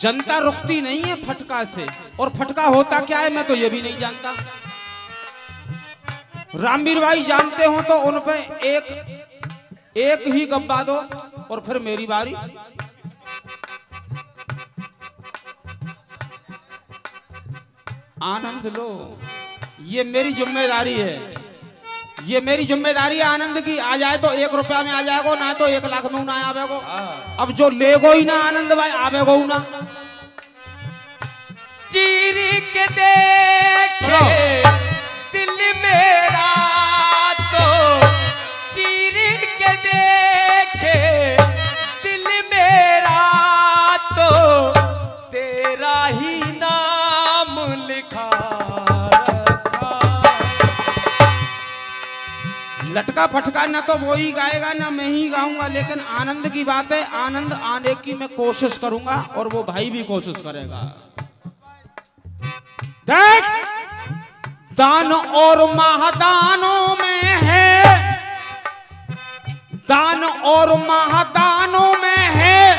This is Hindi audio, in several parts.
जनता रुकती नहीं है फटका से। और फटका होता क्या है, मैं तो ये भी नहीं जानता। रामवीर भाई जानते हो तो उन पे एक एक ही गब्बा दो और फिर मेरी बारी। आनंद लो, ये मेरी ज़िम्मेदारी है। ये मेरी ज़िम्मेदारी है आनंद की। आ जाए तो एक रुपया में आ जाएगो ना तो एक लाख में ना आवेगो। अब जो लेगो ही ना आनंद भाई आवेगो ना। चीर के देखे दिल मेरा तो चीर के देखे। लटका फटका ना तो वो ही गाएगा, ना मैं ही गाऊँगा, लेकिन आनंद की बात है, आनंद आने की मैं कोशिश करूँगा और वो भाई भी कोशिश करेगा। देख, दान और महादानों में है। दान और महादानों में है।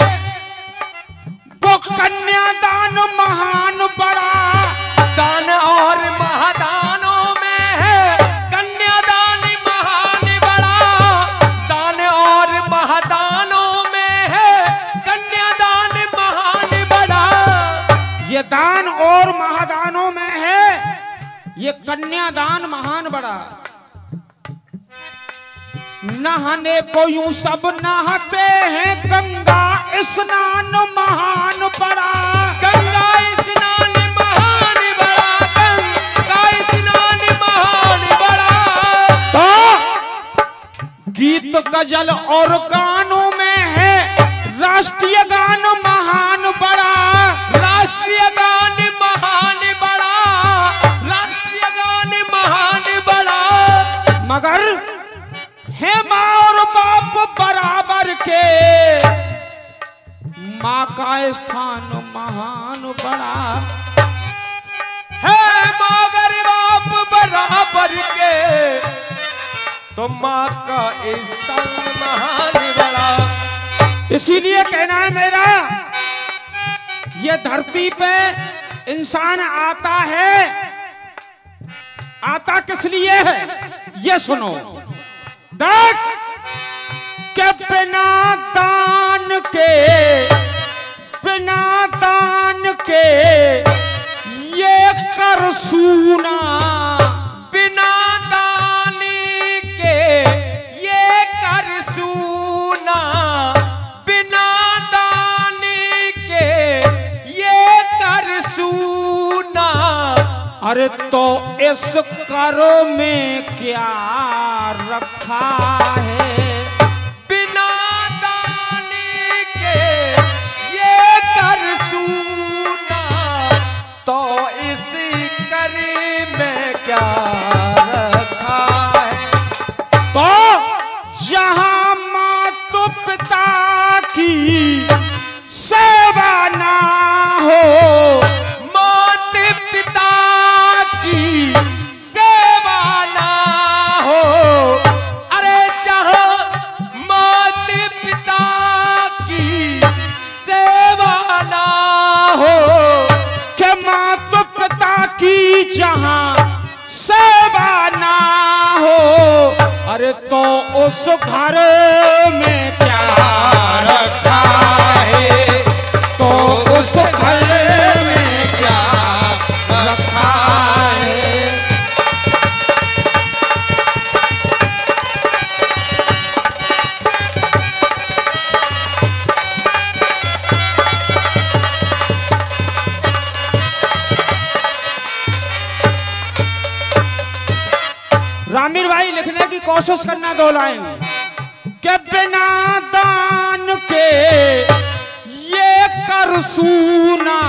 वो कन्यादान महान बड़ा दान और महादानों में है। ये कन्यादान महान बड़ा। नहाने को यूँ सब नहाते हैं। गंगा स्नान महान बड़ा। गंगा स्नान महान बड़ा। गंगा स्नान महान बड़ा। तो गीत गज़ल और गानों में है। राष्ट्रीय का स्थान महान बड़ा। इसीलिए कहना है मेरा, ये धरती पे इंसान आता है। आता किस लिए है? ये सुनो। देख के बिना दान के, बिना दान के, ये कर सूना। अरे तो इस करो में क्या रखा? लाइन के बिना दान के ये कर सूना।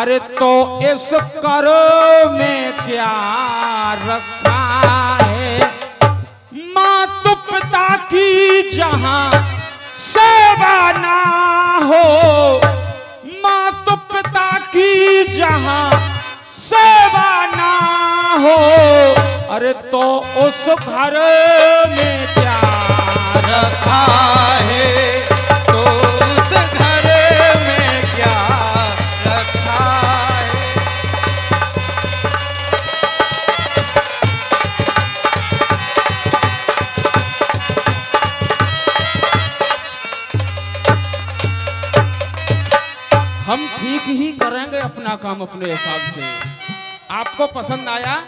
अरे तो इस कर में क्या रखा है? मात पिता की जहाँ सेवा ना हो। मात पिता की जहाँ सेवा ना हो। तो उस घर में क्या रखा है। तो उस घर में क्या रखा है। हम ठीक ही करेंगे अपना काम अपने हिसाब से। आपको पसंद आया?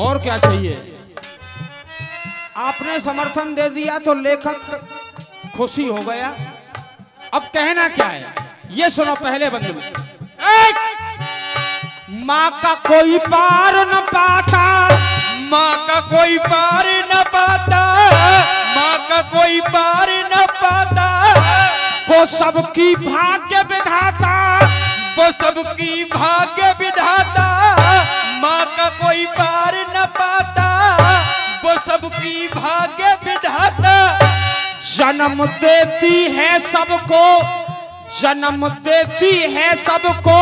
और क्या चाहिए? आपने समर्थन दे दिया तो लेखक खुशी हो गया। अब कहना क्या है? ये सुनो पहले बंद में! माँ का कोई पार न पाता। माँ का कोई पार न पाता। माँ का कोई पार न पाता। वो सबकी भाग्य विधाता। वो सबकी भाग्य विधाता। माँ का कोई पार पाता, वो सबकी भाग्य विधाता। जन्म देती है सबको, जन्म देती है सबको।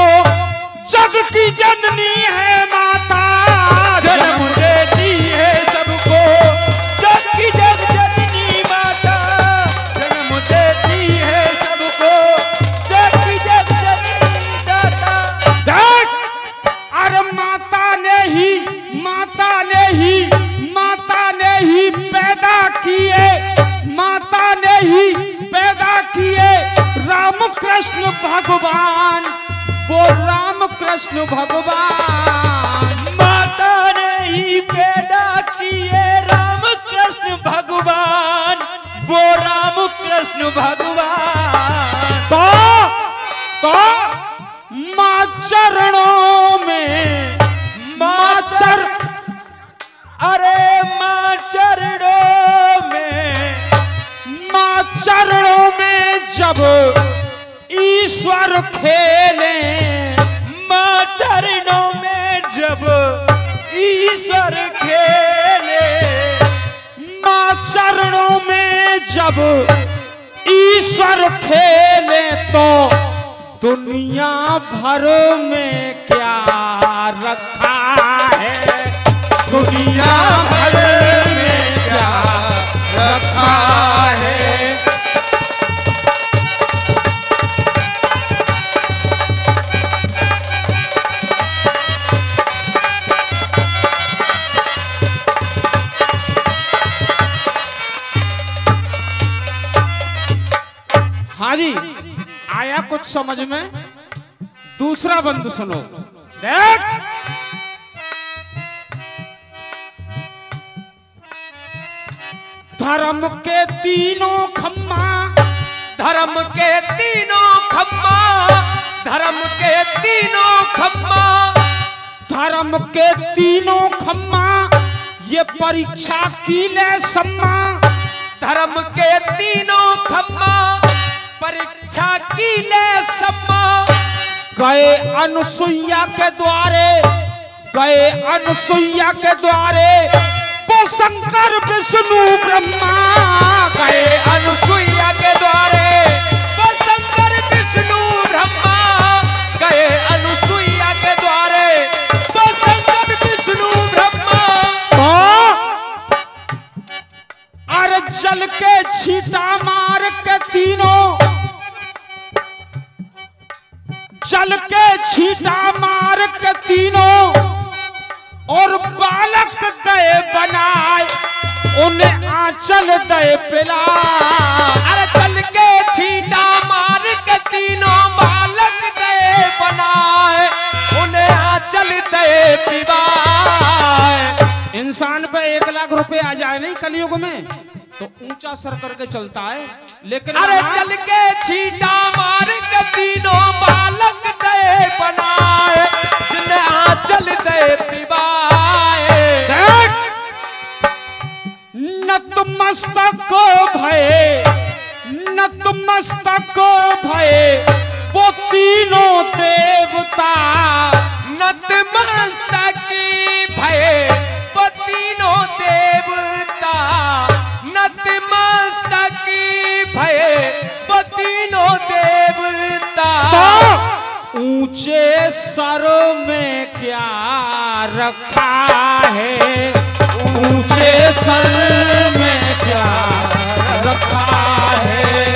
जग की जननी है माता। जन्म चरणों में जब ईश्वर खेले, माँ चरणों में जब ईश्वर खेले, माँ चरणों में जब ईश्वर खेले तो दुनिया भर में क्या रखा है? दुनिया समझ में? दूसरा बंद सुनो। देख। धर्म के तीनों खम्मा धर्म के तीनों खम्मा धर्म के तीनों खम्मा धर्म के तीनों खम्मा ये परीक्षा की ले सम्मा धर्म के तीनों खम्मा। परीक्षा की ले सम्मा गए अनुसुईया के द्वारे, गए अनुसुईया के द्वारे, वो शंकर विष्णु ब्रह्मा। गए अनुसुईया के द्वारे, वो शंकर विष्णु ब्रह्मा। गए अनुसुईया के द्वारे, वो शंकर विष्णु ब्रह्मा। अरे जल के छीटा मार के तीनों जल के छीटा मार के तीनों और बालक गए बनाए, उन्हें आंचल दे पिला अरे चल के छीटा मार के तीनों बालक गए बनाए, उन्हें आंचल दे पिवाए इंसान पे एक लाख रुपए आ जाए नहीं कलयुग में? तो ऊँचा सर करके चलता है लेकिन अरे चल के छीटा मार के तीनों बालक गए बनाए जिन्हें आंचल दे पिवाए। देख नतमस्तक को भय नतमस्तक को भय वो तीनों देवता नतमस्तक भय वो तीनों देवता नतमस्तक भय तीनों देवता। ऊँचे सर में क्या रखा है? ऊँचे सर में क्या रखा है?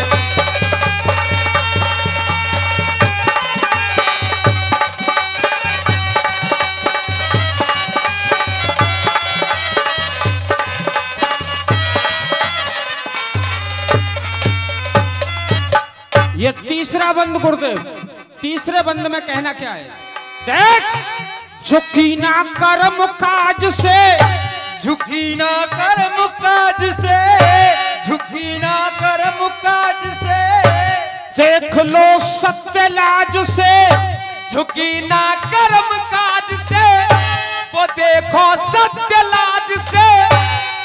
गुरुदेव तीसरे बंद में कहना क्या है? देख झुकी ना कर्म काज से। झुकी ना कर्म काज से। झुकी ना कर्म काज से। देख लो सत्य लाज से। झुकी ना कर्म काज से। वो देखो सत्य लाज से।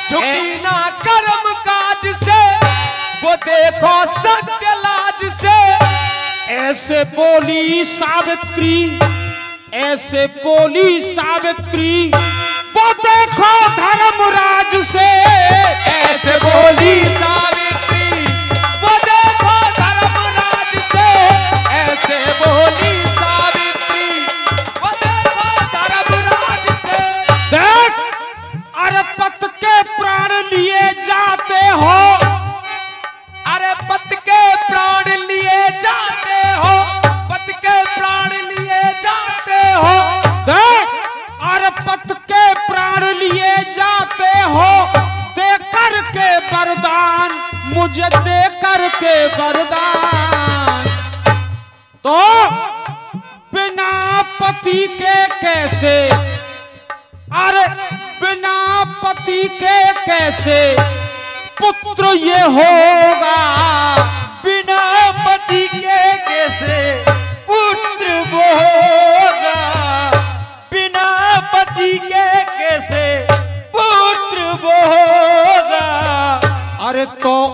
झुकी ना कर्म काज से। वो देखो सत्य लाज से। ऐसे बोली सावित्री, ऐसे बोली सावित्री वो देखो धर्मराज से। ऐसे बोली सावित्री वो देखो धर्मराज से। ऐसे बोली सावित्री वो देखो धर्मराज से। देख अरे पत के प्राण लिए जाते हो।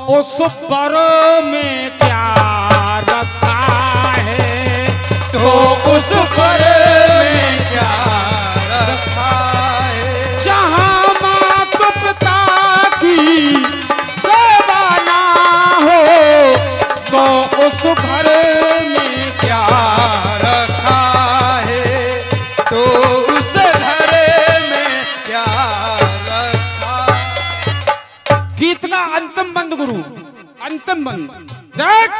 उस पर में बंद देख,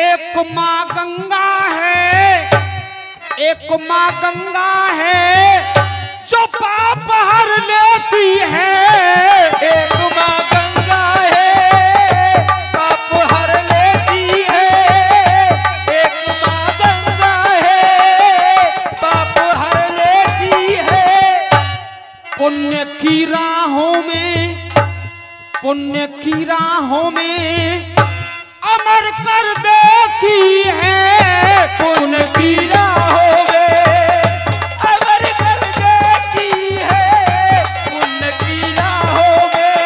एक माँ गंगा है, एक माँ गंगा है, जो पाप हर लेती है। एक माँ गंगा है, पाप हर लेती है। एक माँ गंगा है, पाप हर लेती है। पुण्य की राहों पुण्य की राहों में अमर कर देती है। पुण्य की राहों में अमर कर देती है। पुण्य की राहों में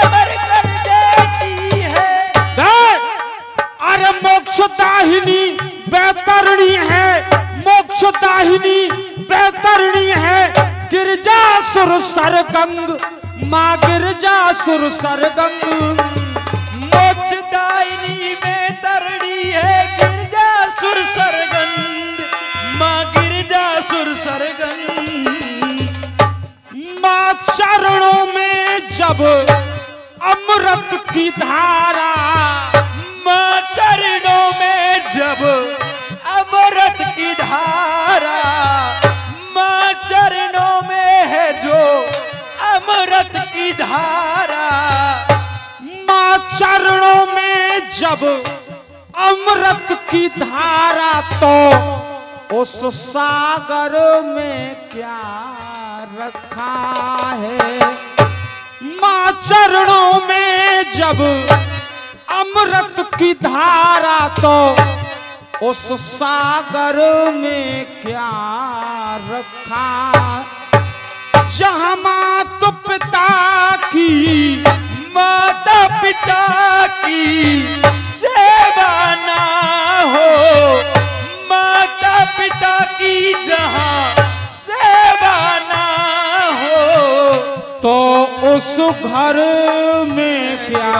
अमर कर देती है। अरे मोक्ष दाहिनी बैतरणी है। मोक्ष दाहिनी बैतरणी है गिरजासुर सरगंग माँ गिरजासुर सरगंग में है गिरजा सुर सुर चरणों में जब अमृत की धारा। माँ चरणों में जब अमृत की धारा। की धारा। माँ चरणों में जब अमृत की धारा तो उस सागर में क्या रखा है? माँ चरणों में जब अमृत की धारा तो उस सागर में क्या रखा? जहाँ मात पिता की माता पिता की सेवा ना हो। माता पिता की जहाँ सेवा ना हो। तो उस घर में क्या